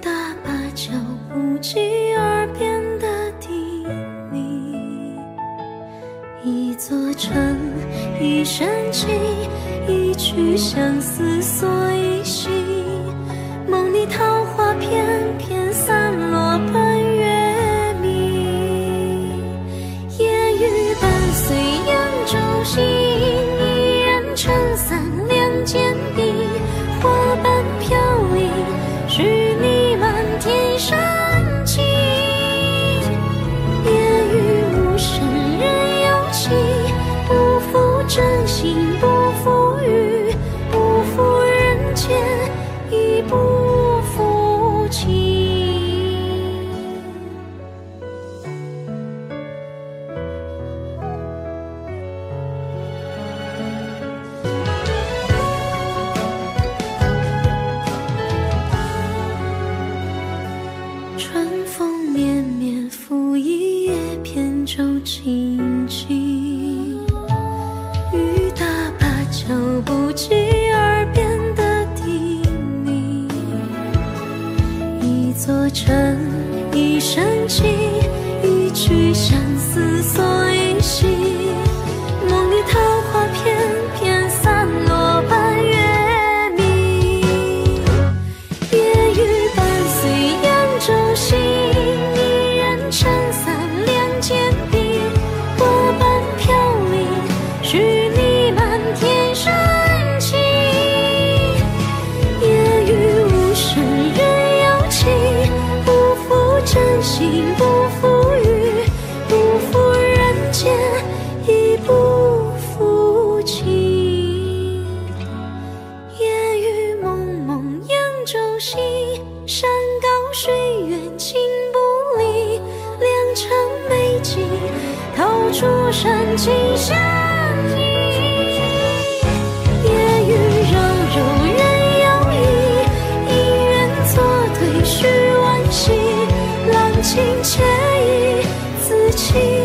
大芭蕉不及耳边的叮咛，一座城，一生情，一曲相思锁一心。真心不负雨，不负人间亦不负情。春风绵绵，拂一叶扁舟轻一座城，一生情，一曲相思锁心不负雨，不负人间亦不负情。夜雨蒙蒙扬州行，山高水远情不离。良辰美景，透出深情相依。情